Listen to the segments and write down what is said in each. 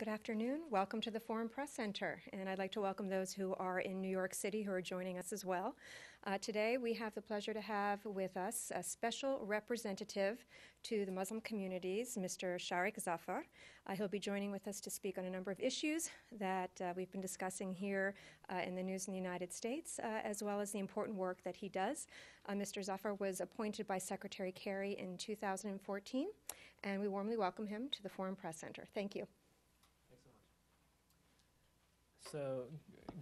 Good afternoon. Welcome to the Foreign Press Center. And I'd like to welcome those who are in New York City who are joining us as well. Uh, today, we have the pleasure to have with us a special representative to the Muslim communities, Mr. Shaarik Zafar. Uh, he'll be joining with us to speak on a number of issues that uh, we've been discussing here uh, in the news in the United States, uh, as well as the important work that he does. Uh, Mr. Zafar was appointed by Secretary Kerry in 2014, and we warmly welcome him to the Foreign Press Center. Thank you. So,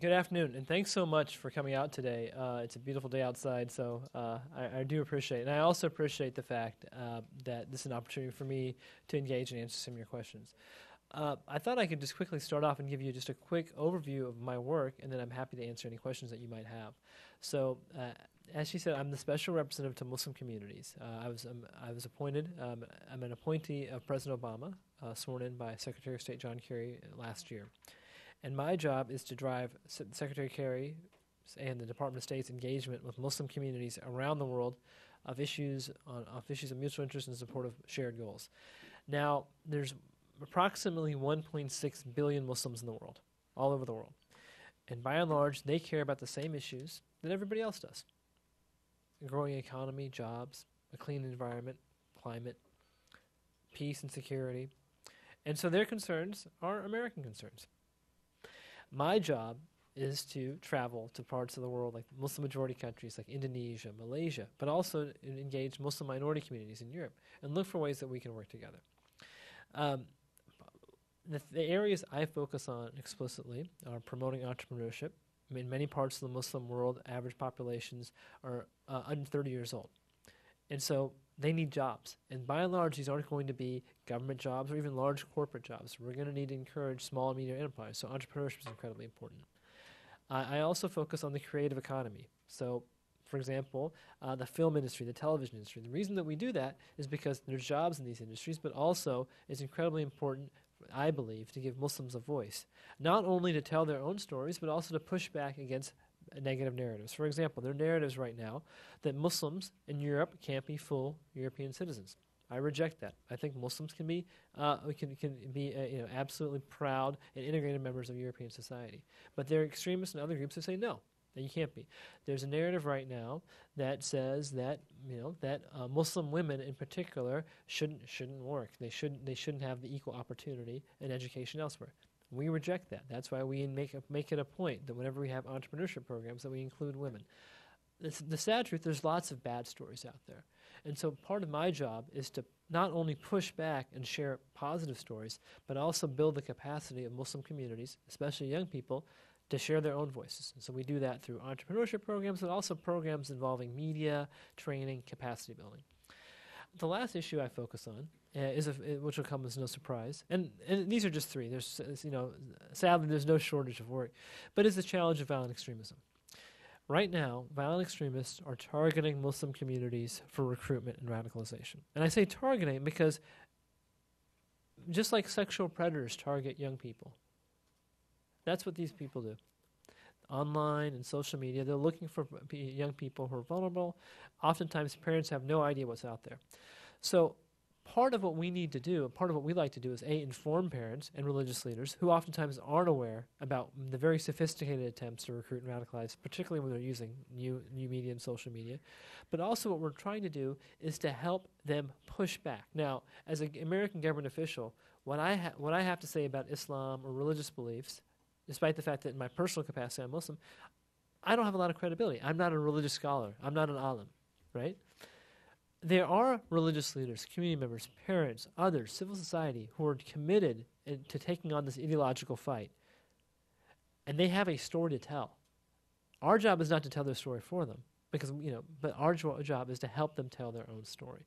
good afternoon, and thanks so much for coming out today. Uh, it's a beautiful day outside, so uh, I, I, do appreciate it. And I also appreciate the fact uh, that this is an opportunity for me to engage and answer some of your questions. Uh, I thought I could just quickly start off and give you just a quick overview of my work, and then I'm happy to answer any questions that you might have. So, uh, as she said, I'm the special representative to Muslim communities. Uh, I was um, I was appointed. Um, I'm an appointee of President Obama, sworn in by Secretary of State John Kerry last year. And my job is to drive Secretary Kerry and the Department of State's engagement with Muslim communities around the world of issues on of issues of mutual interest and support of shared goals. Now, there's approximately 1.6 billion Muslims in the world, all over the world. And by and large, they care about the same issues that everybody else does. A growing economy, jobs, a clean environment, climate, peace and security. And so their concerns are American concerns. My job is to travel to parts of the world like Muslim majority countries like Indonesia, Malaysia, but also engage Muslim minority communities in Europe and look for ways that we can work together. Um, the, the, areas I focus on explicitly are promoting entrepreneurship. In many parts of the Muslim world, average populations are uh, under 30 years old. And so they need jobs. And by and large, these aren't going to be government jobs or even large corporate jobs. We're going to need to encourage small and medium enterprise. So entrepreneurship is incredibly important. Uh, I also focus on the creative economy. So, for example, uh, the film industry, the television industry. The reason that we do that is because there's jobs in these industries, but also it's incredibly important, I believe, to give Muslims a voice. Not only to tell their own stories, but also to push back against negative narratives. For example, there are narratives right now that Muslims in Europe can't be full European citizens. I reject that. I think Muslims can be uh, can can be uh, you know absolutely proud and integrated members of European society. But there are extremists and other groups that say no, that you can't be. There's a narrative right now that says that you know that uh, Muslim women in particular shouldn't shouldn't work. They shouldn't they shouldn't have the equal opportunity in education elsewhere. We reject that. That's why we make, a, make it a point that whenever we have entrepreneurship programs that we include women. The sad truth, there's lots of bad stories out there. And so part of my job is to not only push back and share positive stories, but also build the capacity of Muslim communities, especially young people, to share their own voices. And so we do that through entrepreneurship programs, but also programs involving media, training, capacity building. The last issue I focus on uh, is a, which will come as no surprise. And, and these are just three. There's, you know, sadly, there's no shortage of work. But is the challenge of violent extremism. Right now, violent extremists are targeting Muslim communities for recruitment and radicalization. And I say targeting because just like sexual predators target young people, that's what these people do. Online and social media, they're looking for young people who are vulnerable. Oftentimes, parents have no idea what's out there. So, part of what we need to do, and part of what we like to do is A, inform parents and religious leaders who oftentimes aren't aware about the very sophisticated attempts to recruit and radicalize, particularly when they're using new, new media and social media. But also, what we're trying to do is to help them push back. Now, as an American government official, what I, ha- what I have to say about Islam or religious beliefs, despite the fact that in my personal capacity I'm Muslim, I don't have a lot of credibility. I'm not a religious scholar, I'm not an alim, right? There are religious leaders, community members, parents, others, civil society who are committed to taking on this ideological fight. And they have a story to tell. Our job is not to tell their story for them, because you know, but our jo- job is to help them tell their own story.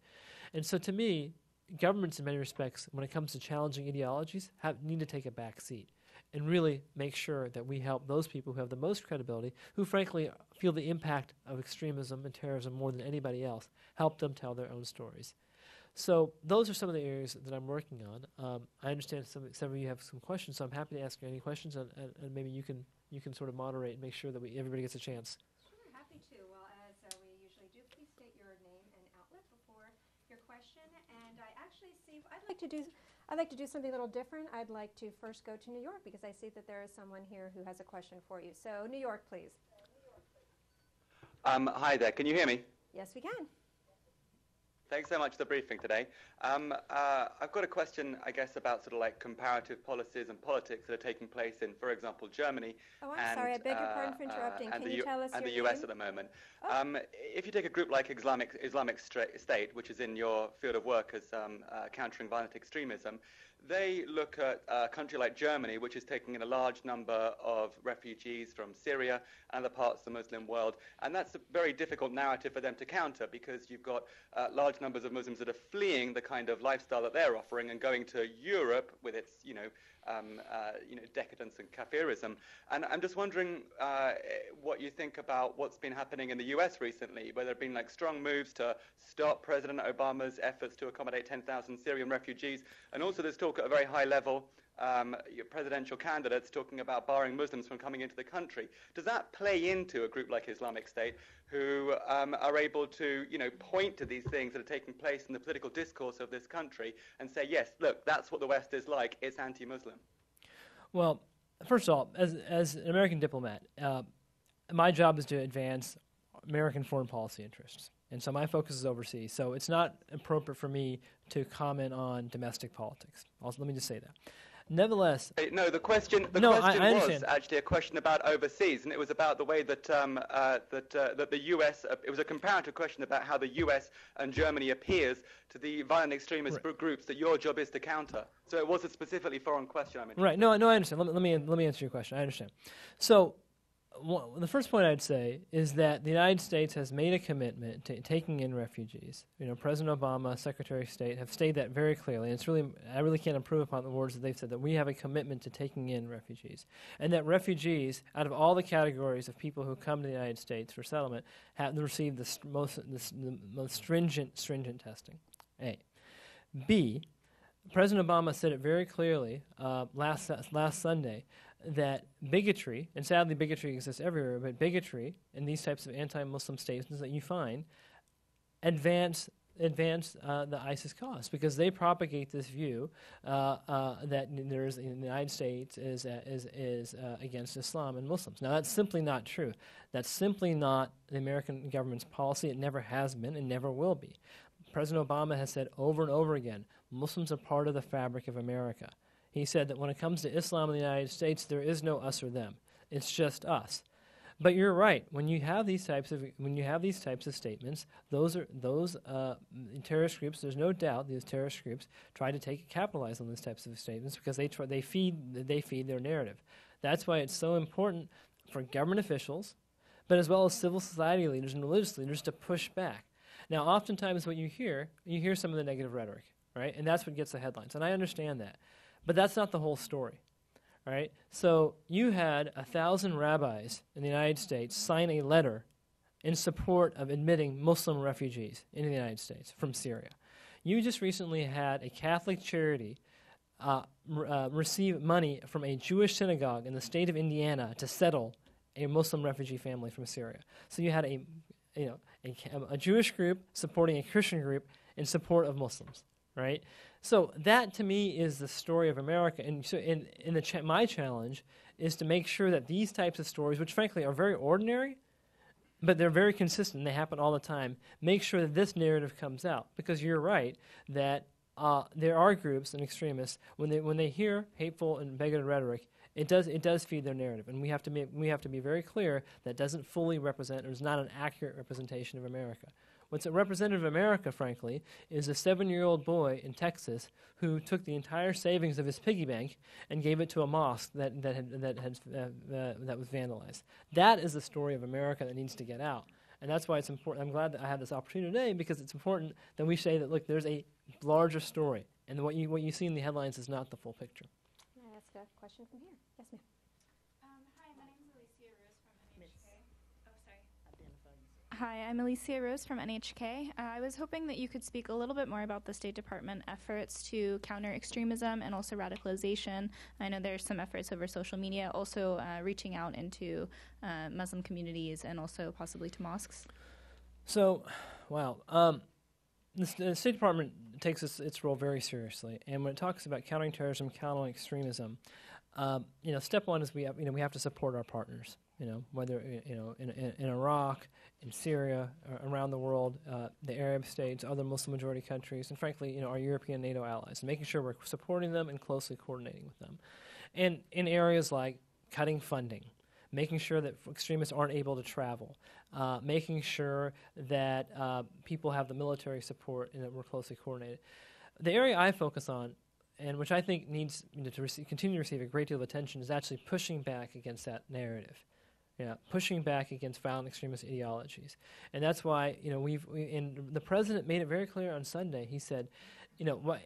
And so, to me, governments, in many respects, when it comes to challenging ideologies, have, need to take a back seat and really make sure that we help those people who have the most credibility, who frankly feel the impact of extremism and terrorism more than anybody else, help them tell their own stories. So those are some of the areas that I'm working on. Um, I understand some, some of you have some questions, so I'm happy to answer any questions, and, and, and, maybe you can you can sort of moderate and make sure that we, everybody gets a chance. Sure, happy to. Well, as uh, we usually do, please state your name and outlet before your question. And I actually see I'd like to do I'd like to do something a little different. I'd like to first go to New York because I see that there is someone here who has a question for you. So, New York, please. Um, hi there, can you hear me? Yes, we can. Thanks so much for the briefing today. Um, uh, I've got a question, I guess, about sort of like comparative policies and politics that are taking place in, for example, Germany. Oh, I'm and, sorry. I beg your pardon for uh, interrupting. and Can the you tell us and the US name? at the moment. Oh. Um, if you take a group like Islamic Islamic Stra- State, which is in your field of work as um, uh, countering violent extremism, they look at a country like Germany, which is taking in a large number of refugees from Syria and other parts of the Muslim world, and that's a very difficult narrative for them to counter because you've got uh, large numbers of Muslims that are fleeing the kind of lifestyle that they're offering and going to Europe with its, you know, um, uh, you know, decadence and kafirism. And I'm just wondering uh, what you think about what's been happening in the US recently, where there have been like strong moves to stop President Obama's efforts to accommodate 10,000 Syrian refugees, and also there's talk at a very high level. Um, presidential candidates talking about barring Muslims from coming into the country. Does that play into a group like Islamic State, who um, are able to, you know, point to these things that are taking place in the political discourse of this country and say, yes, look, that's what the West is like. It's anti-Muslim. Well, first of all, as as an American diplomat, uh, my job is to advance American foreign policy interests, and so my focus is overseas. So it's not appropriate for me to comment on domestic politics. Also, let me just say that. Nevertheless, No, the question, the No, I- question I was understand. actually a question about overseas, and it was about the way that um, uh, that uh, that the U.S. Uh, it was a comparative question about how the U.S. and Germany appears to the violent extremist Right. groups that your job is to counter. So it was a specifically foreign question. I mean, Right. No, no, I understand. Let me, let me, let me answer your question. I understand. So, wha- the first point I'd say is that the United States has made a commitment to taking in refugees. You know, President Obama, Secretary of State have stated that very clearly. And it's really, I really can't improve upon the words that they've said that we have a commitment to taking in refugees, and that refugees, out of all the categories of people who come to the United States for settlement, have received the st- most, the, the most stringent, stringent testing. A. B. President Obama said it very clearly uh, last last Sunday that bigotry, and sadly bigotry exists everywhere, but bigotry in these types of anti-Muslim statements that you find advance advance uh, the ISIS cause because they propagate this view uh, uh, that there's in the United States is uh, is is uh, against Islam and Muslims. Now that's simply not true. That's simply not the American government's policy. It never has been and never will be. President Obama has said over and over again Muslims are part of the fabric of America. He said that when it comes to Islam in the United States, there is no us or them. It's just us. But you're right. When you have these types of when you have these types of statements, those are those uh, terrorist groups. There's no doubt these terrorist groups try to take capitalize on these types of statements because they try, they feed they feed their narrative. That's why it's so important for government officials, but as well as civil society leaders and religious leaders to push back. Now, oftentimes, what you hear, you hear some of the negative rhetoric, right? And that's what gets the headlines. And I understand that. But that's not the whole story, right? So you had a thousand rabbis in the United States sign a letter in support of admitting Muslim refugees into the United States from Syria. You just recently had a Catholic charity uh, uh, receive money from a Jewish synagogue in the state of Indiana to settle a Muslim refugee family from Syria. So you had a, you know, a, a Jewish group supporting a Christian group in support of Muslims, right? So that to me is the story of America, and so in in the cha- my challenge is to make sure that these types of stories, which frankly are very ordinary, but they're very consistent, they happen all the time. Make sure that this narrative comes out because you're right that uh, there are groups and extremists when they when they hear hateful and bigoted rhetoric, it does it does feed their narrative, and we have to make, we have to be very clear that doesn't fully represent or is not an accurate representation of America. What's a representative of America, frankly, is a seven-year-old boy in Texas who took the entire savings of his piggy bank and gave it to a mosque that that had, that had uh, uh, that was vandalized. That is the story of America that needs to get out, and that's why it's important. I'm glad that I have this opportunity today because it's important that we say that look, there's a larger story, and what you what you see in the headlines is not the full picture. Can I ask a question from here? Yes, ma'am. Um, hi, my name is Alicia Rose from NHK. Oh, sorry. Hi, I'm Alicia Rose from NHK. Uh, I was hoping that you could speak a little bit more about the State Department efforts to counter extremism and also radicalization. I know there's some efforts over social media, also uh, reaching out into uh, Muslim communities and also possibly to mosques. So, wow. Um, the State Department takes its, its, role very seriously, and when it talks about countering terrorism, countering extremism, um, you know, step one is we have, you know we have to support our partners. You know, whether you know in, in, in Iraq, in Syria, around the world, uh, the Arab states, other Muslim majority countries, and frankly, you know, our European NATO allies, making sure we're supporting them and closely coordinating with them, and in areas like cutting funding, making sure that extremists aren't able to travel, uh, making sure that uh, people have the military support and that we're closely coordinated. The area I focus on, and which I think needs you know, to receive, continue to receive a great deal of attention, is actually pushing back against that narrative. Yeah, pushing back against violent extremist ideologies, and that's why you know we've we, and the president made it very clear on Sunday. He said, you know, what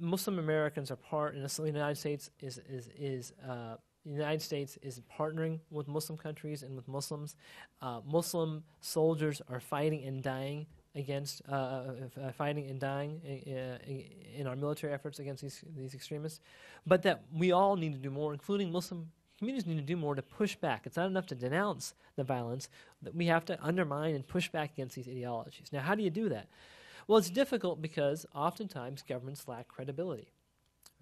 Muslim Americans are part, and the United States is is is uh, the United States is partnering with Muslim countries and with Muslims. Uh, Muslim soldiers are fighting and dying against, uh, uh, uh fighting and dying in, uh, in, our military efforts against these, these extremists. But that we all need to do more, including Muslim communities need to do more to push back. It's not enough to denounce the violence, that we have to undermine and push back against these ideologies. Now, how do you do that? Well, it's difficult because oftentimes governments lack credibility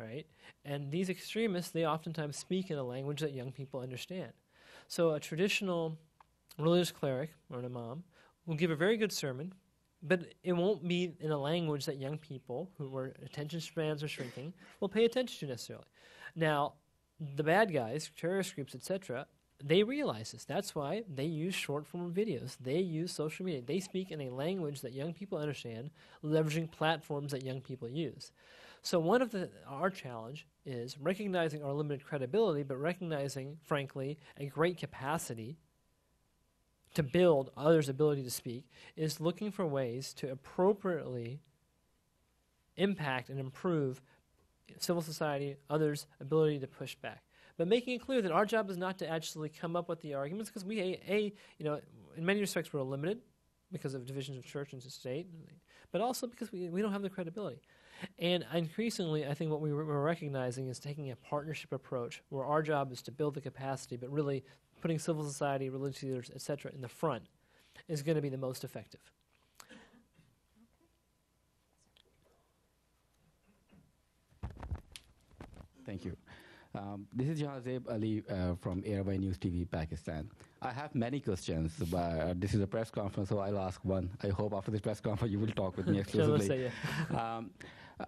right? And these extremists, they oftentimes speak in a language that young people understand. So a traditional religious cleric or an imam will give a very good sermon, but it won't be in a language that young people, who are attention spans are shrinking, will pay attention to necessarily. Now, the bad guys, terrorist groups, etc., they realize this. That's why they use short form videos. They use social media. They speak in a language that young people understand, leveraging platforms that young people use. So one of the our challenge is recognizing our limited credibility, but recognizing, frankly, a great capacity to build others' ability to speak, is looking for ways to appropriately impact and improve civil society, others' ability to push back. But making it clear that our job is not to actually come up with the arguments, because we, a, a, you know, in many respects, we're limited because of divisions of church and state, but also because we, we don't have the credibility. And increasingly, I think what we we're recognizing is taking a partnership approach where our job is to build the capacity, but really putting civil society, religious leaders, etc., in the front is going to be the most effective. Thank you. Um, this is Jahanzeb Ali uh, from ARY News TV, Pakistan. I have many questions, but uh, this is a press conference, so I'll ask one. I hope after this press conference you will talk with me exclusively. um,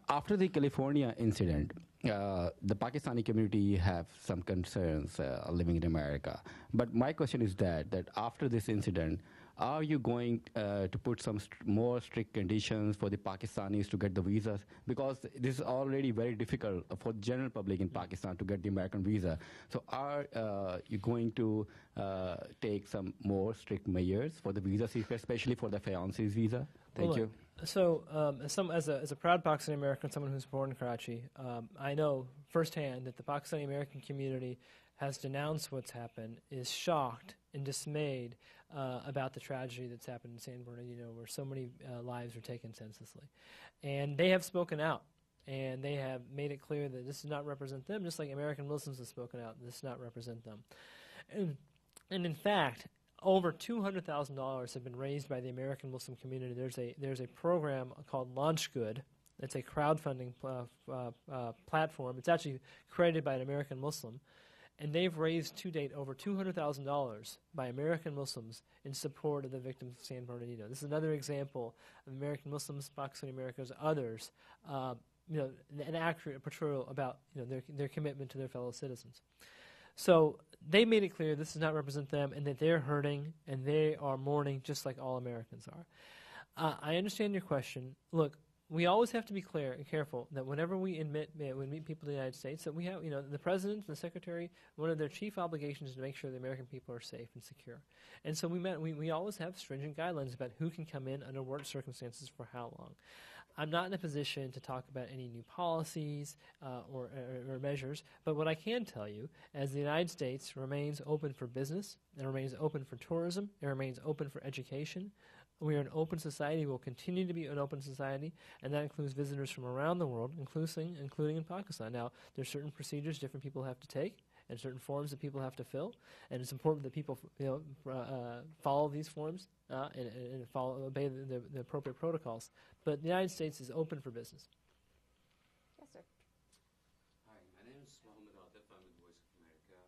after the California incident, uh, the Pakistani community have some concerns uh, living in America. But my question is that that after this incident, are you going uh, to put some st- more strict conditions for the Pakistanis to get the visas? Because this is already very difficult for the general public in Pakistan to get the American visa. So, are uh, you going to uh, take some more strict measures for the visa seekers, especially for the fiance's visa? Thank well, you. So, um, as, some, as, a, as a proud Pakistani American, someone who's born in Karachi, um, I know firsthand that the Pakistani American community has denounced what's happened, is shocked and dismayed uh, about the tragedy that's happened in San Bernardino, where so many uh, lives were taken senselessly. And they have spoken out, and they have made it clear that this does not represent them, just like American Muslims have spoken out, this does not represent them. And, and in fact, over $200,000 have been raised by the American Muslim community. There's a, there's a program called Launch Good. It's a crowdfunding pl- uh, uh, platform. It's actually created by an American Muslim. And they've raised to date over $200,000 by American Muslims in support of the victims of San Bernardino. This is another example of American Muslims, Pakistani Americans, others, uh, you know, an accurate portrayal about you know, their, their commitment to their fellow citizens. So they made it clear this does not represent them and that they're hurting and they are mourning just like all Americans are. Uh, I understand your question. Look, we always have to be clear and careful that whenever we admit we meet people in the United States, that we have, you know, the president and the secretary, one of their chief obligations is to make sure the American people are safe and secure. And so we met, we, we always have stringent guidelines about who can come in under what circumstances for how long. I'm not in a position to talk about any new policies uh, or, or, or, measures, but what I can tell you, as the United States remains open for business, it remains open for tourism, it remains open for education. We are an open society. We'll continue to be an open society, and that includes visitors from around the world, including including in Pakistan. Now, there's certain procedures different people have to take, and certain forms that people have to fill, and it's important that people you know uh, follow these forms uh, and, and, follow obey the, the, the, appropriate protocols. But the United States is open for business. Yes, sir. Hi, my name is Mohammed Atif. I'm with Voice of America.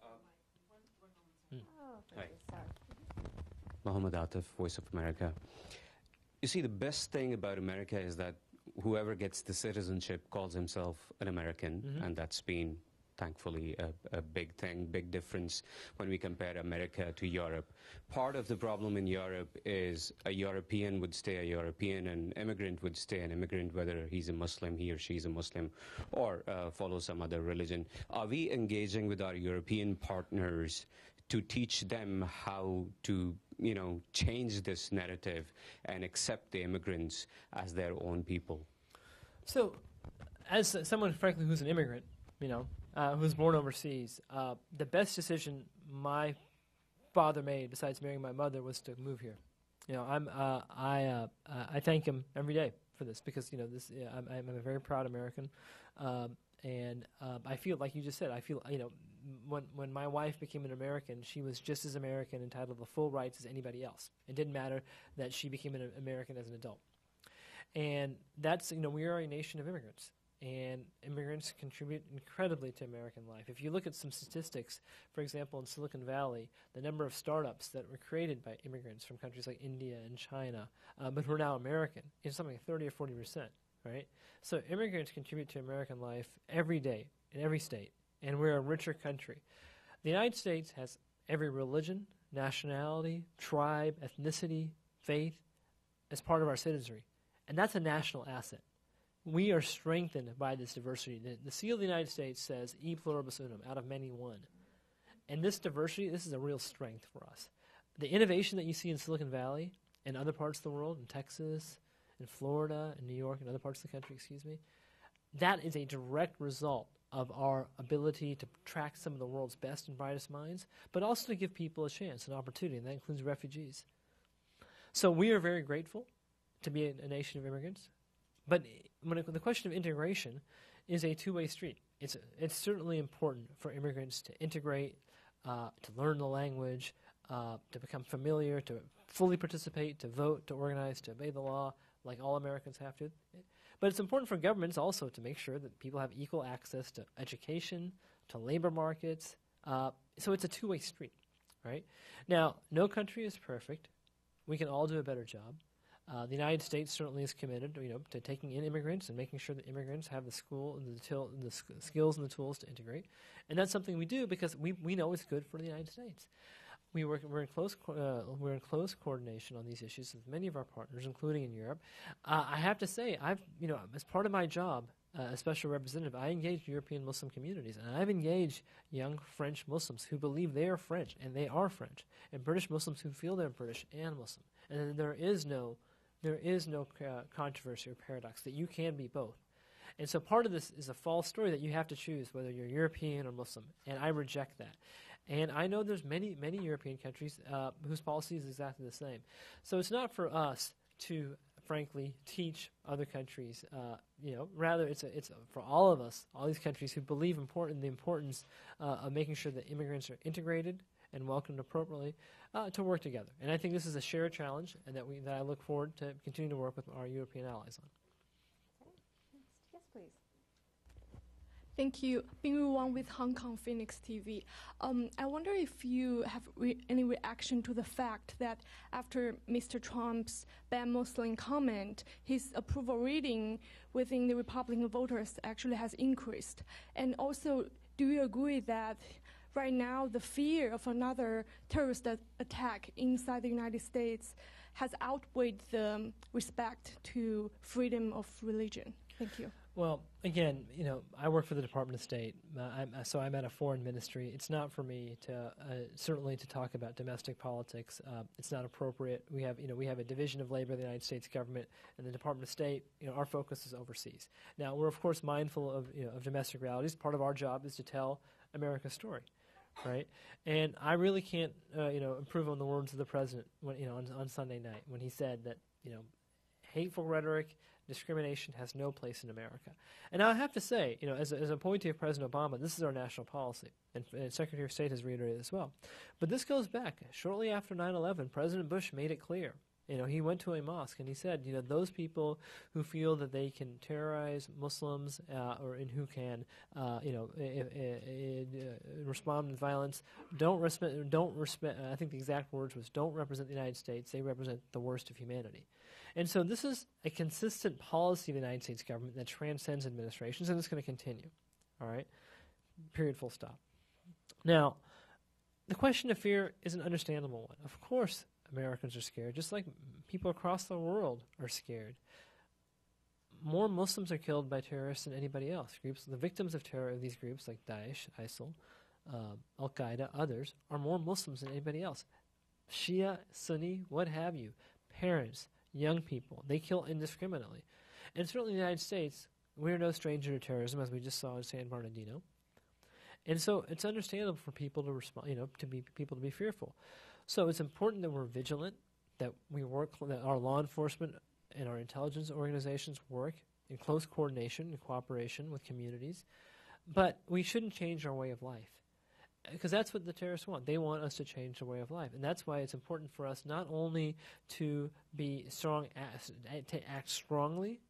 Oh, Hi. you, sorry. Mohammed Atif, Voice of America. You see, the best thing about America is that whoever gets the citizenship calls himself an American, Mhm. and that's been thankfully a, a big thing, big difference when we compare America to Europe. Part of the problem in Europe is a European would stay a European, an immigrant would stay an immigrant, whether he's a Muslim, he or she's a Muslim, or uh, follow some other religion. Are we engaging with our European partners to teach them how to, you know, change this narrative and accept the immigrants as their own people? So, as someone, frankly, who's an immigrant, you know, uh, who was born overseas, uh, the best decision my father made, besides marrying my mother, was to move here. You know, I'm uh, I uh, uh, I thank him every day for this because you know this I'm, I'm a very proud American, um, and um, I feel like you just said I feel you know when when my wife became an American, she was just as American, entitled to full rights as anybody else. It didn't matter that she became an American as an adult, and that's you know we are a nation of immigrants and immigrants contribute incredibly to American life. If you look at some statistics, for example, in Silicon Valley, the number of startups that were created by immigrants from countries like India and China, uh, but who are now American, is something like 30 or 40 percent, right? So immigrants contribute to American life every day in every state, and we're a richer country. The United States has every religion, nationality, tribe, ethnicity, faith as part of our citizenry, and that's a national asset we are strengthened by this diversity. The, the, seal of the United States says "E pluribus unum," out of many one, and this diversity, this is a real strength for us. The innovation that you see in Silicon Valley and other parts of the world, in Texas, in Florida, in New York, and other parts of the country, excuse me, that is a direct result of our ability to attract some of the world's best and brightest minds, but also to give people a chance, an opportunity, and that includes refugees. So we are very grateful to be a, a nation of immigrants. But when it, the question of integration is a two-way street. It's it's certainly important for immigrants to integrate, uh, to learn the language, uh, to become familiar, to fully participate, to vote, to organize, to obey the law, like all Americans have to. But it's important for governments also to make sure that people have equal access to education, to labor markets. Uh, so it's a two-way street, right? Now, no country is perfect. We can all do a better job. Uh, the United States certainly is committed, you know, to taking in immigrants and making sure that immigrants have the school, the, til- the skills and the tools to integrate, and that's something we do because we we know it's good for the United States. We work, we're in close uh, we're in close coordination on these issues with many of our partners, including in Europe. Uh, I have to say, I've you know, as part of my job uh, as special representative, I engage European Muslim communities, and I've engaged young French Muslims who believe they are French and they are French, and British Muslims who feel they're British and Muslim, and there is no there is no uh, controversy or paradox, that you can be both. And so part of this is a false story that you have to choose whether you're European or Muslim, and I reject that. And I know there's many, many European countries uh, whose policy is exactly the same. So it's not for us to, frankly, teach other countries. Uh, you know, rather it's a, it's a, for all of us, all these countries who believe important the importance uh, of making sure that immigrants are integrated and welcomed appropriately uh, to work together. And I think this is a shared challenge, and that we that I look forward to continuing to work with our European allies on. Yes, please. Thank you. Bingru Wang with Hong Kong Phoenix TV. Um, I wonder if you have re- any reaction to the fact that after Mr. Trump's ban Muslim comment, his approval rating within the Republican voters actually has increased. And also, do you agree that right now the fear of another terrorist attack inside the United States has outweighed the respect to freedom of religion. Thank you. Well, again, you know, I work for the Department of State, uh, I'm, so I'm at a foreign ministry. It's not for me to uh, certainly to talk about domestic politics. Uh, it's not appropriate. We have, you know, we have a division of labor the United States government, and the Department of State. You know, our focus is overseas. Now, we're of course mindful of you know of domestic realities. Part of our job is to tell America's story right? And I really can't, uh, you know, improve on the words of the president when, you know, on, on Sunday night when he said that, you know, hateful rhetoric discrimination has no place in America. And I have to say, you know, as a, as a appointee of President Obama, this is our national policy, and, and Secretary of State has reiterated as well. But this goes back shortly after 9/11. President Bush made it clear. You know, he went to a mosque and he said, you know, those people who feel that they can terrorize Muslims uh, or and who can, uh, you know, respond with violence, don't respect. Don't respect. I think the exact words was, "Don't represent the United States. They represent the worst of humanity." And so this is a consistent policy of the United States government that transcends administrations, and it's going to continue. All right? Period, full stop. Now, the question of fear is an understandable one. Of course, Americans are scared, just like people across the world are scared. More Muslims are killed by terrorists than anybody else. Groups, the victims of terror of these groups, like Daesh, ISIL, uh, Al Qaeda, others, are more Muslims than anybody else. Shia, Sunni, what have you, parents, young people, they kill indiscriminately. And certainly in the United States, we're no stranger to terrorism, as we just saw in San Bernardino. And so it's understandable for people to respond, you know, to be people to be fearful. So it's important that we're vigilant, that we work, that our law enforcement and our intelligence organizations work in close coordination and cooperation with communities. But we shouldn't change our way of life because that's what the terrorists want. They want us to change the way of life, and that's why it's important for us not only to be strong, to act strongly,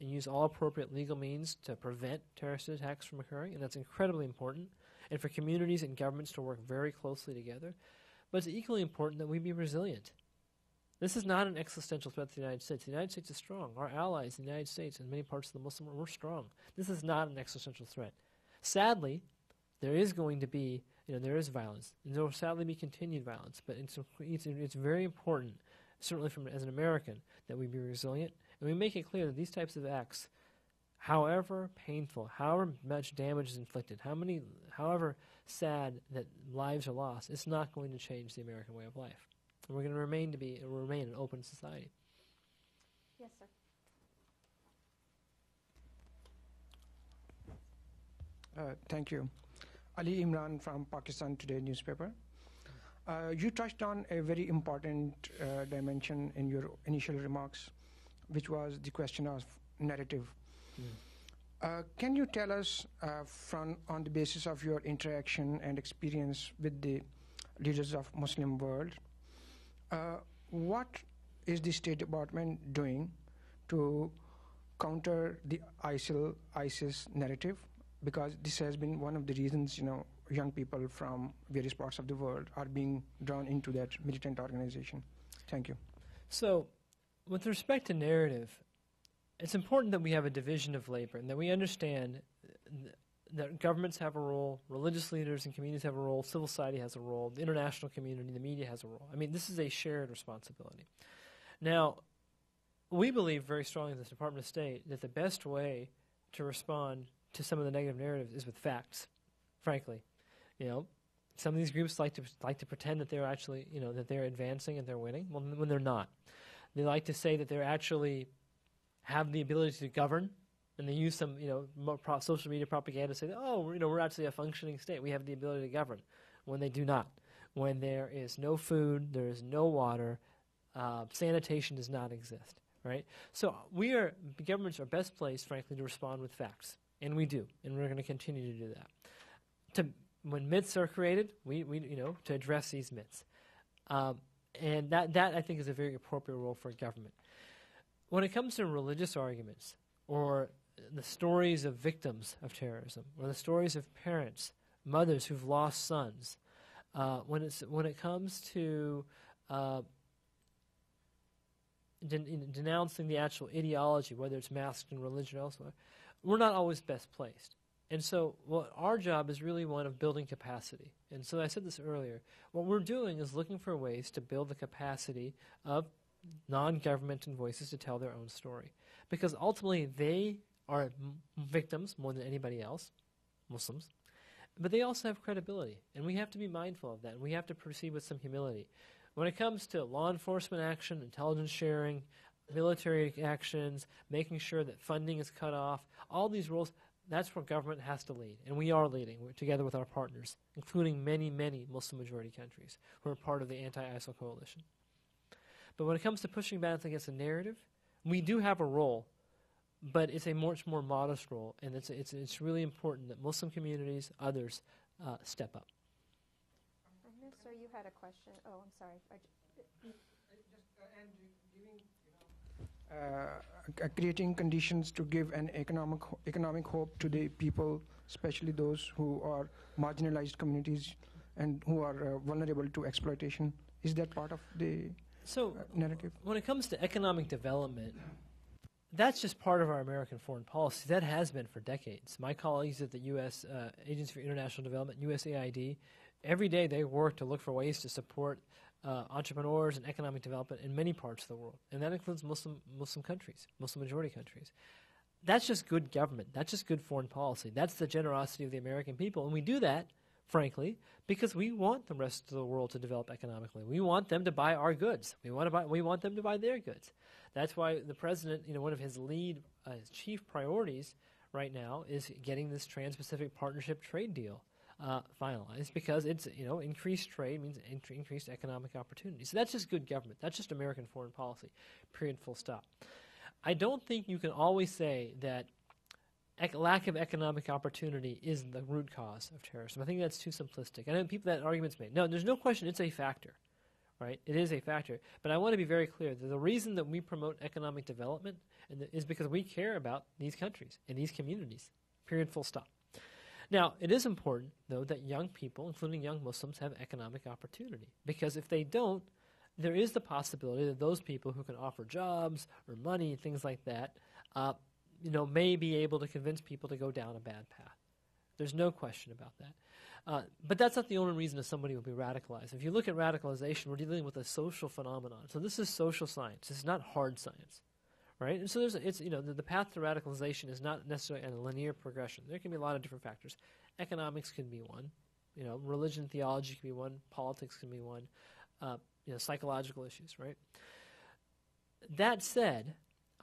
and use all appropriate legal means to prevent terrorist attacks from occurring, and that's incredibly important. And for communities and governments to work very closely together, but it's equally important that we be resilient. This is not an existential threat to the United States. The United States is strong. Our allies the United States and many parts of the Muslim world, we're strong. This is not an existential threat. Sadly, there is going to be, you know, there is violence. And there will sadly be continued violence. But it's, it's, it's very important, certainly from as an American, that we be resilient and we make it clear that these types of acts, however painful, however much damage is inflicted, how many, however sad that lives are lost, it's not going to change the American way of life. And we're going to remain to be remain an open society. Yes, sir. Uh, thank you. Ali Imran from Pakistan Today newspaper. Uh, you touched on a very important uh, dimension in your initial remarks, which was the question of narrative. Mm. Uh, can you tell us, uh, from on the basis of your interaction and experience with the leaders of Muslim world, uh, what is the State Department doing to counter the ISIL ISIS narrative? Because this has been one of the reasons, you know, young people from various parts of the world are being drawn into that militant organization. Thank you. So, with respect to narrative, it's important that we have a division of labor and that we understand th- that governments have a role, religious leaders and communities have a role, civil society has a role, the international community, the media has a role. I mean, this is a shared responsibility. Now, we believe very strongly in the Department of State that the best way to respond to some of the negative narratives is with facts, frankly. You know, some of these groups like to like to pretend that they're actually, you know, that they're advancing and they're winning, well, when they're not. They like to say that they're actually have the ability to govern, and they use some, you know, pro- social media propaganda to say, that, oh, you know, we're actually a functioning state. We have the ability to govern, when they do not. When there is no food, there is no water, uh, sanitation does not exist, right? So we are, governments are best placed, frankly, to respond with facts, and we do, and we're going to continue to do that. To when myths are created, we, we you know, to address these myths. Um, and that, that, I think, is a very appropriate role for government. When it comes to religious arguments or the stories of victims of terrorism or the stories of parents, mothers who've lost sons, uh, when, it's, when it comes to uh, den- denouncing the actual ideology, whether it's masked in religion or elsewhere, we're not always best placed. And so, what our job is really one of building capacity. And so, I said this earlier. What we're doing is looking for ways to build the capacity of non governmental voices to tell their own story. Because ultimately, they are victims more than anybody else, Muslims. But they also have credibility. And we have to be mindful of that. And we have to proceed with some humility. When it comes to law enforcement action, intelligence sharing, military actions, making sure that funding is cut off, all these roles, that's where government has to lead. And we are leading We're together with our partners, including many, many Muslim majority countries who are part of the anti ISIL coalition. But when it comes to pushing back against the narrative, we do have a role. but it's a much more modest role, and it's it's it's really important that Muslim communities, others, uh, step up. sir, you had a question. Oh, I'm sorry. Just, Uh, creating conditions to give an economic economic hope to the people, especially those who are marginalized communities and who are uh, vulnerable to exploitation. Is that part of the so uh, narrative? When it comes to economic development, that's just part of our American foreign policy. That has been for decades. My colleagues at the U.S. Uh, Agency for International Development, USAID, every day they work to look for ways to support uh, entrepreneurs and economic development in many parts of the world, and that includes Muslim Muslim countries, Muslim majority countries. That's just good government. That's just good foreign policy. That's the generosity of the American people, and we do that, frankly, because we want the rest of the world to develop economically. We want them to buy our goods. We want to buy. We want them to buy their goods. That's why the president, you know, one of his lead, uh, his chief priorities right now is getting this Trans-Pacific Partnership trade deal uh, finalized because it's you know increased trade means increased economic opportunity. So that's just good government. That's just American foreign policy. Period. Full stop. I don't think you can always say that ec- lack of economic opportunity is the root cause of terrorism. I think that's too simplistic. I know people that argument's made. No, there's no question. It's a factor. Right, it is a factor, but I want to be very clear that the reason that we promote economic development is because we care about these countries and these communities. Period. Full stop. Now, it is important, though, that young people, including young Muslims, have economic opportunity. Because if they don't, there is the possibility that those people who can offer jobs or money, things like that, uh, you know, may be able to convince people to go down a bad path. There's no question about that. Uh, but that's not the only reason that somebody will be radicalized. If you look at radicalization, we're dealing with a social phenomenon. So this is social science. This is not hard science right? And so there's it's you know the, the, path to radicalization is not necessarily a linear progression. There can be a lot of different factors. Economics can be one, you know, religion, theology can be one, politics can be one, uh, you know, psychological issues, right? That said,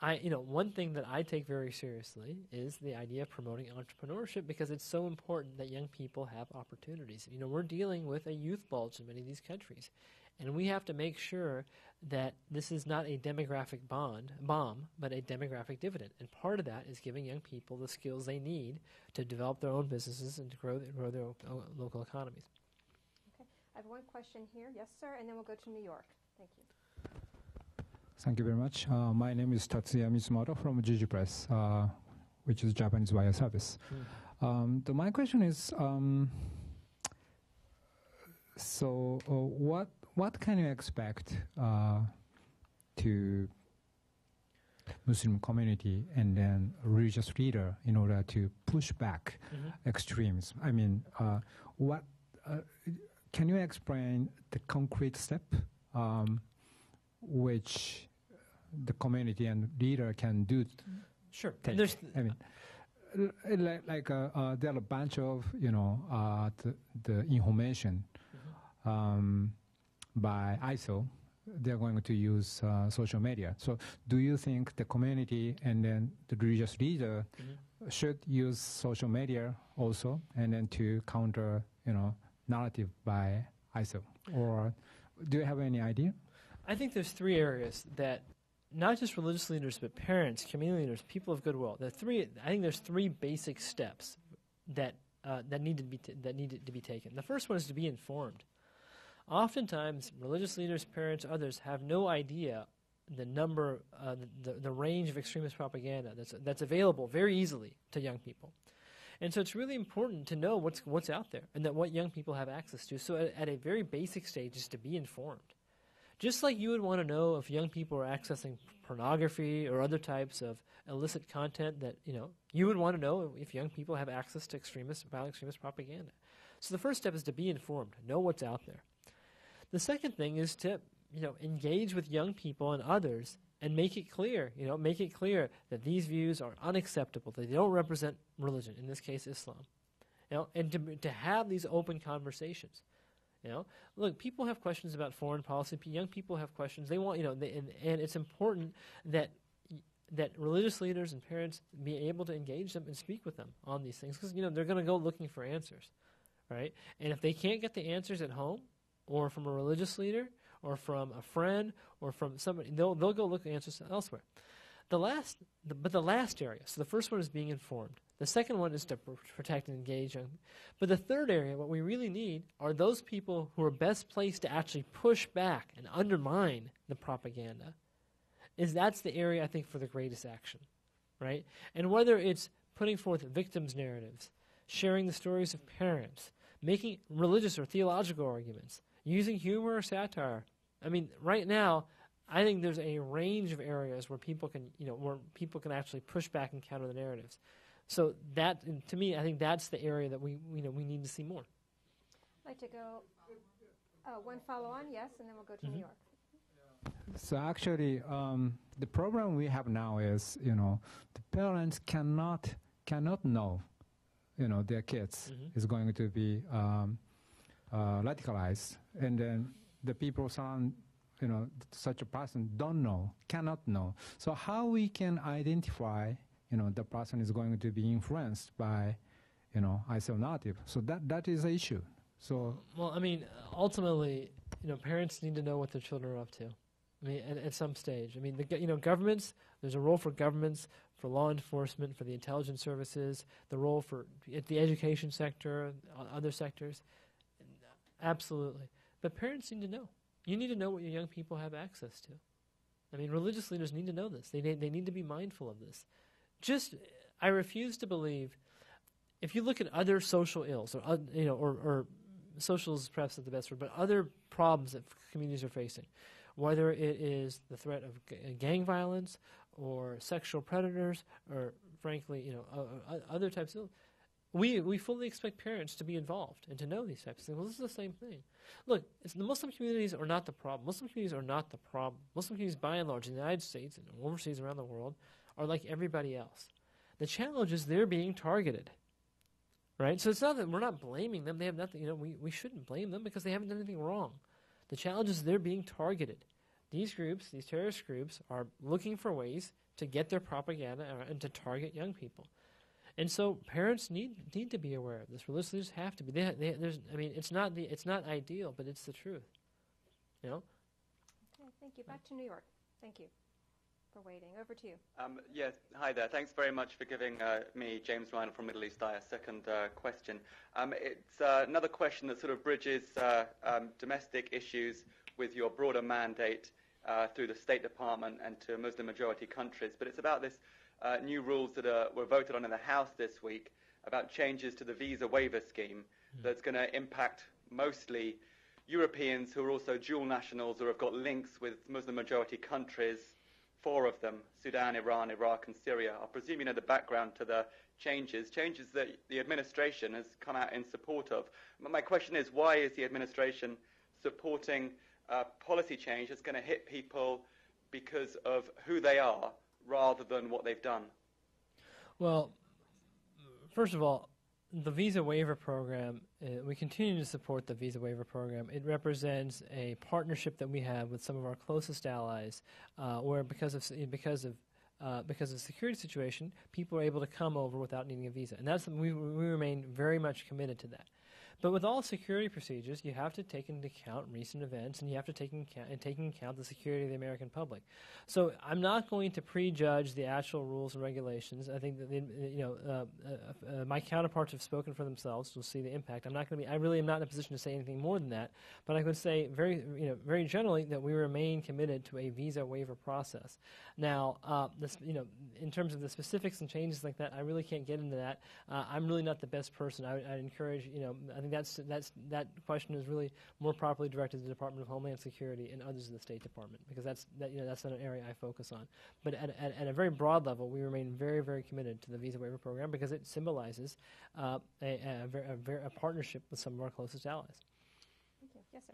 I you know one thing that I take very seriously is the idea of promoting entrepreneurship because it's so important that young people have opportunities. You know, we're dealing with a youth bulge in many of these countries, and we have to make sure that this is not a demographic bond bomb, but a demographic dividend. And part of that is giving young people the skills they need to develop their own businesses and to grow, grow their local economies. Okay, I have one question here. Yes, sir, and then we'll go to New York. Thank you. Thank you very much. Uh, my name is Tatsuya Mitsumoto from Jiji Press, uh, which is Japanese wire service. Mm. Um, the, my question is, um, so uh, what what can you expect uh, to Muslim community and then religious leader in order to push back mm-hmm. extremes? I mean, uh, what uh, can you explain the concrete step um, which the community and leader can do? Sure. Take? There's I mean, like, like uh, uh, there are a bunch of you know uh, the, the information. Mm-hmm. Um, by ISIL, they're going to use uh, social media. So, do you think the community and then the religious leader mm-hmm. should use social media also, and then to counter, you know, narrative by ISIL, or do you have any idea? I think there's three areas that not just religious leaders, but parents, community leaders, people of goodwill. The three, I think there's three basic steps that uh, that need to be t- that need to be taken. The first one is to be informed. Oftentimes, religious leaders, parents, others have no idea the number, uh, the, the range of extremist propaganda that's, that's available very easily to young people. And so it's really important to know what's, what's out there and that what young people have access to. So at, at a very basic stage is to be informed. Just like you would want to know if young people are accessing pornography or other types of illicit content that, you know, you would want to know if young people have access to extremist, violent extremist propaganda. So the first step is to be informed, know what's out there. The second thing is to, you know, engage with young people and others and make it clear, you know, make it clear that these views are unacceptable, that they don't represent religion, in this case Islam. You know, and to, to have these open conversations. You know, look, people have questions about foreign policy. Young people have questions. They want, you know, they, and, and it's important that that religious leaders and parents be able to engage them and speak with them on these things because you know they're going to go looking for answers, right? And if they can't get the answers at home, or from a religious leader or from a friend or from somebody. They'll, they'll go look at answers elsewhere. The last, the, but the last area. So the first one is being informed. The second one is to pr- protect and engage. Young. But the third area, what we really need, are those people who are best placed to actually push back and undermine the propaganda. Is that's the area I think for the greatest action, right? And whether it's putting forth victims' narratives, sharing the stories of parents, making religious or theological arguments, using humor or satire. I mean, right now, I think there's a range of areas where people can, you know, where people can actually push back and counter the narratives. So that, to me, I think that's the area that we, you know, we need to see more. I'd like to go. Oh, one follow on, yes, and then we'll go to Mm-hmm. New York. So actually, um, the problem we have now is, you know, the parents cannot cannot know, you know, their kids Mhm. is going to be um, uh, radicalized, and then the people surround, you know, such a person don't know, cannot know. So how we can identify, you know, the person is going to be influenced by, you know, ISIL narrative. So that that is the issue. So Well, I mean, ultimately, you know, parents need to know what their children are up to. I mean, at, at some stage. I mean, the, you know, governments. There's a role for governments, for law enforcement, for the intelligence services. The role for at the education sector, other sectors. Absolutely, but parents need to know. You need to know what your young people have access to. I mean, religious leaders need to know this. They they need to be mindful of this. Just, I refuse to believe. If you look at other social ills, or you know, or, or social is perhaps not the best word, but other problems that communities are facing, whether it is the threat of gang violence or sexual predators, or frankly, you know, uh, uh, other types of, we we fully expect parents to be involved and to know these types of things. Well, this is the same thing. Look, it's, the Muslim communities are not the problem. Muslim communities are not the problem. Muslim communities, by and large, in the United States and overseas around the world, are like everybody else. The challenge is they're being targeted right? So it's not that we're not blaming them. They have nothing, you know, we, we shouldn't blame them because they haven't done anything wrong. The challenge is they're being targeted. These groups, these terrorist groups, are looking for ways to get their propaganda and to target young people. And so parents need need to be aware of this. Religious leaders have to be. They, they, there's, I mean, it's not the it's not ideal, but it's the truth. You know. Okay, thank you. Back to New York. Thank you for waiting. Over to you. Um, yes, hi there. Thanks very much for giving uh, me, James Ryan from Middle East Eye, a second uh, question. Um, it's uh, another question that sort of bridges uh, um, domestic issues with your broader mandate uh, through the State Department and to Muslim-majority countries. But it's about this uh, new rules that are, were voted on in the House this week about changes to the visa waiver scheme that's going to impact mostly Europeans who are also dual nationals or have got links with Muslim-majority countries four of them Sudan, Iran, Iraq, and Syria. I presume you know the background to the changes, changes that the administration has come out in support of. My question is why is the administration supporting uh, policy change that's going to hit people because of who they are rather than what they've done? Well, first of all, the visa waiver program, uh, we continue to support the visa waiver program. It represents a partnership that we have with some of our closest allies, uh, where because of because of uh, because of the security situation, people are able to come over without needing a visa, and that's we we remain very much committed to that. But with all security procedures, you have to take into account recent events, and you have to take into account, take into account the security of the American public. So I'm not going to prejudge the actual rules and regulations. I think that the, you know uh, uh, uh, my counterparts have spoken for themselves. We'll see the impact. I'm not going to be. I really am not in a position to say anything more than that. But I would say very you know very generally that we remain committed to a visa waiver process. Now, uh, this, you know, in terms of the specifics and changes like that, I really can't get into that. Uh, I'm really not the best person. I, I encourage you know. I think that's that's that question is really more properly directed to the Department of Homeland Security and others in the State Department because that's that you know that's not an area I focus on. But at, at, at a very broad level, we remain very very committed to the visa waiver program because it symbolizes uh, a, a, ver- a, ver- a partnership with some of our closest allies. Thank you. Yes, sir.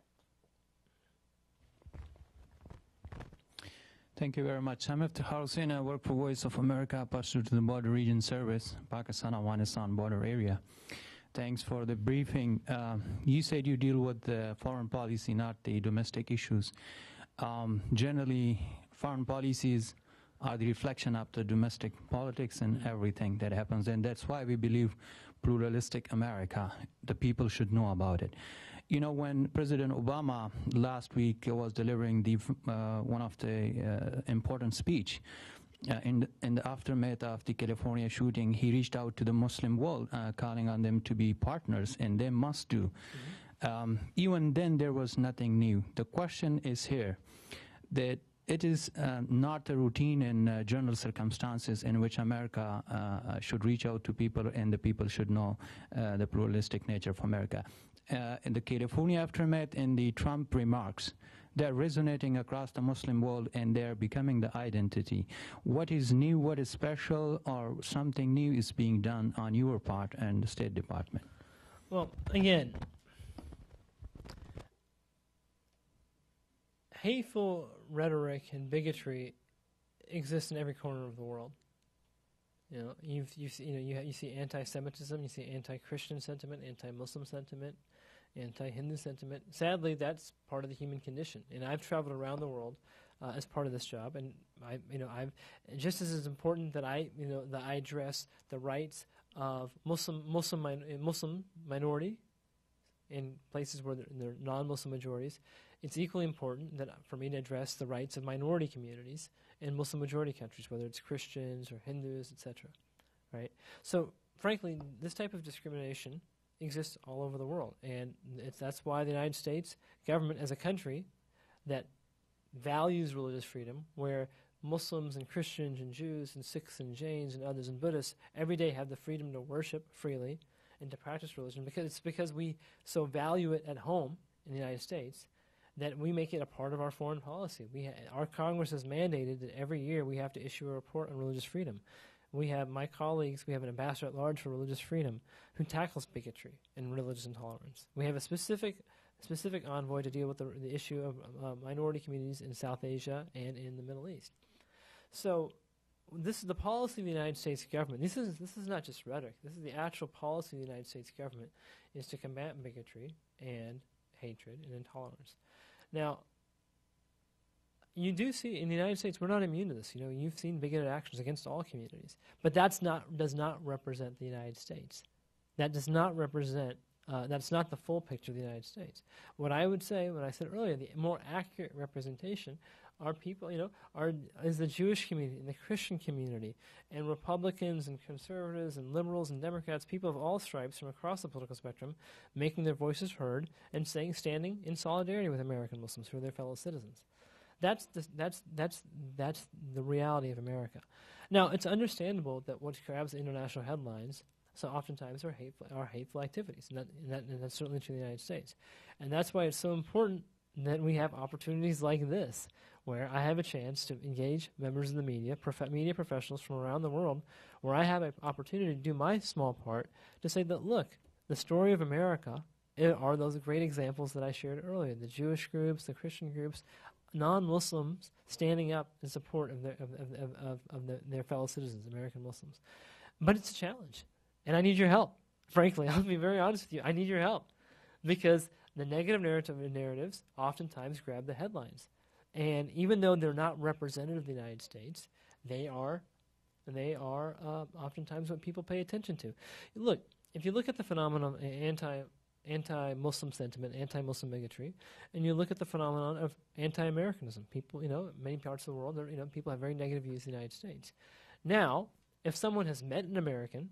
Thank you very much. I'm Iftikhar Hussain. I work for Voice of America, pursuant to the Border Region Service, Pakistan-Afghanistan border area. Thanks for the briefing. Uh, you said you deal with the foreign policy, not the domestic issues. Um, generally, foreign policies are the reflection of the domestic politics and everything that happens, and that's why we believe pluralistic America. The people should know about it. You know, when President Obama last week was delivering the uh, one of the uh, important speech, uh, in, the, in the aftermath of the California shooting, he reached out to the Muslim world, uh, calling on them to be partners, and they must do. Um, even then, there was nothing new. The question is here that it is uh, not a routine in uh, general circumstances in which America uh, uh, should reach out to people and the people should know uh, the pluralistic nature of America. Uh, in the California aftermath, in the Trump remarks, they're resonating across the Muslim world and they're becoming the identity. What is new, what is special, or something new is being done on your part and the State Department? Well, again, hateful rhetoric and bigotry exist in every corner of the world. You know, you've, you you know, you, you see anti-Semitism, you see anti-Christian sentiment, anti-Muslim sentiment, anti-Hindu sentiment. Sadly, that's part of the human condition. And I've traveled around the world uh, as part of this job, and I, you know, I've just as it's important that I, you know, that I address the rights of Muslim Muslim Muslim minority in places where they are non-Muslim majorities. It's equally important that for me to address the rights of minority communities in Muslim majority countries, whether it's Christians or Hindus, etc. Right. So, frankly, this type of discrimination exists all over the world, and that's why the United States government, as a country that values religious freedom, where Muslims and Christians and Jews and Sikhs and Jains and others and Buddhists every day have the freedom to worship freely and to practice religion because it's because we so value it at home in the United States that we make it a part of our foreign policy. We ha- our Congress has mandated that every year we have to issue a report on religious freedom. We have my colleagues, we have an ambassador at large for religious freedom who tackles bigotry and religious intolerance. We have a specific specific envoy to deal with the, the issue of uh, minority communities in South Asia and in the Middle East. So this is the policy of the United States government. This is this is not just rhetoric. This is the actual policy of the United States government is to combat bigotry and hatred and intolerance. Now, you do see in the United States we're not immune to this. You know, you've seen bigoted actions against all communities, but that's not does not represent the United States. That does not represent. Uh, that's not the full picture of the United States. What I would say, what I said earlier, the more accurate representation are people, you know, are is the Jewish community and the Christian community, and Republicans and conservatives and liberals and Democrats, people of all stripes from across the political spectrum, making their voices heard and saying, standing in solidarity with American Muslims who are their fellow citizens. That's the, that's that's that's the reality of America. Now, it's understandable that what grabs international headlines so oftentimes are hateful, are hateful activities, and, that, and, that, and that's certainly true in the United States. And that's why it's so important that we have opportunities like this, where I have a chance to engage members of the media, prof- media professionals from around the world, where I have an opportunity to do my small part to say that, look, the story of America it are those great examples that I shared earlier the Jewish groups, the Christian groups, non Muslims standing up in support of, their, of, of, of, of the, their fellow citizens, American Muslims. But it's a challenge, and I need your help. Frankly, I'll be very honest with you. I need your help because the negative narrative narratives oftentimes grab the headlines. And even though they're not representative of the United States, they are they are uh, oftentimes what people pay attention to. Look, if you look at the phenomenon of anti anti-Muslim sentiment, anti-Muslim bigotry, and you look at the phenomenon of anti-Americanism, people, you know, many parts of the world, you know, people have very negative views of the United States. Now, if someone has met an American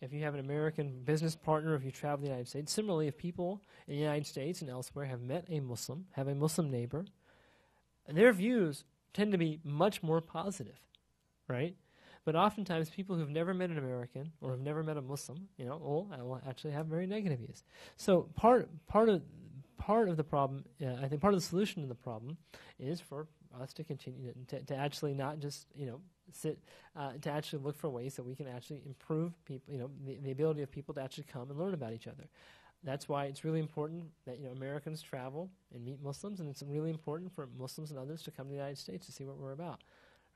if you have an American business partner, if you travel the United States. Similarly, if people in the United States and elsewhere have met a Muslim, have a Muslim neighbor, their views tend to be much more positive, right? But oftentimes, people who've never met an American or have never met a Muslim, you know, will, will actually have very negative views. So part part of part of the problem, uh, I think, part of the solution to the problem is for us to continue to, to actually not just you know sit uh, to actually look for ways that we can actually improve people you know the, the ability of people to actually come and learn about each other that's why it's really important that you know Americans travel and meet Muslims, and it's really important for Muslims and others to come to the United States to see what we're about,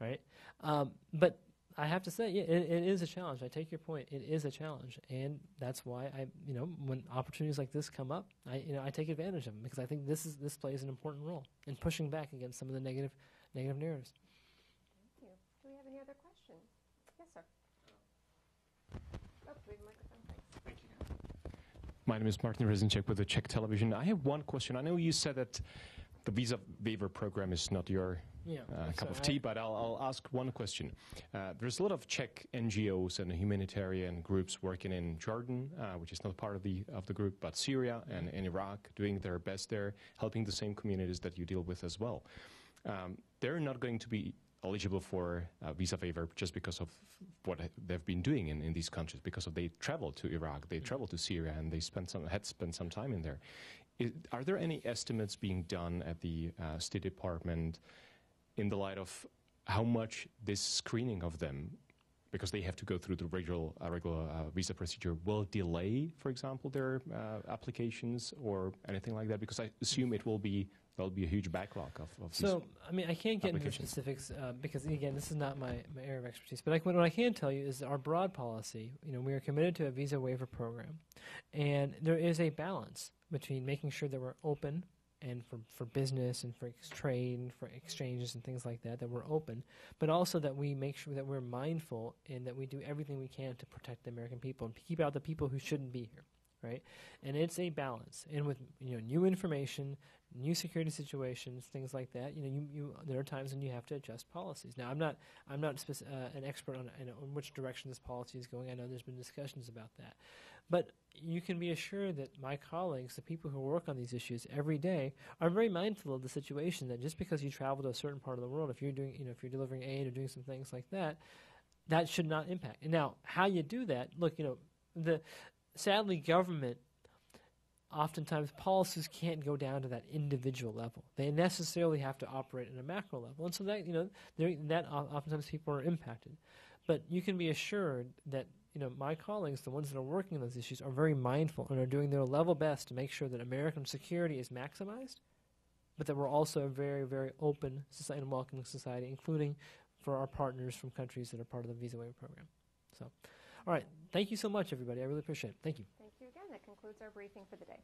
right? Um, but I have to say, yeah, it, it is a challenge. I take your point; it is a challenge, and that's why I, you know, when opportunities like this come up, I, you know, I take advantage of them because I think this is this plays an important role in pushing back against some of the negative, negative narratives. Thank you. Do we have any other questions? Yes, sir. Oh, we have a microphone. Thanks. Thank you. My name is Martin Řezníček with the Czech Television. I have one question. I know you said that the visa waiver program is not your Yeah, uh, cup so of I- tea, but I'll, I'll ask one question. Uh, there's a lot of Czech NGOs and humanitarian groups working in Jordan, uh, which is not part of the of the group, but Syria and, and Iraq, doing their best there, helping the same communities that you deal with as well. Um, they're not going to be eligible for uh, visa waiver just because of what they've been doing in, in these countries, because of they traveled to Iraq, they traveled to Syria, and they spent some had spent some time in there. Are there any estimates being done at the uh, State Department in the light of how much this screening of them, because they have to go through the regular, uh, regular uh, visa procedure, will delay, for example, their uh, applications or anything like that? Because I assume it will be there'll be a huge backlog of, of So, I mean, I can't get into specifics uh, because, again, this is not my, my area of expertise. But I, what I can tell you is our broad policy. You know, we are committed to a visa waiver program, and there is a balance between making sure that we're open and for, for business and for trade and for exchanges and things like that, that we're open, but also that we make sure that we're mindful and that we do everything we can to protect the American people and keep out the people who shouldn't be here, right? And it's a balance. And with you know new information, new security situations, things like that, you know, you, you there are times when you have to adjust policies. Now, I'm not I'm not spec- uh, an expert on, on which direction this policy is going. I know there's been discussions about that, but you can be assured that my colleagues, the people who work on these issues every day, are very mindful of the situation. That just because you travel to a certain part of the world, if you're doing, you know, if you're delivering aid or doing some things like that, that should not impact. Now, how you do that? Look, you know, the sadly government oftentimes policies can't go down to that individual level. They necessarily have to operate at a macro level, and so that you know that oftentimes people are impacted. But you can be assured that you know my colleagues, the ones that are working on those issues, are very mindful and are doing their level best to make sure that American security is maximized, but that we're also a very very open society and welcoming society, including for our partners from countries that are part of the visa waiver program. So, all right, thank you so much, everybody. I really appreciate it. Thank you. Thank you again. That concludes our briefing for the day.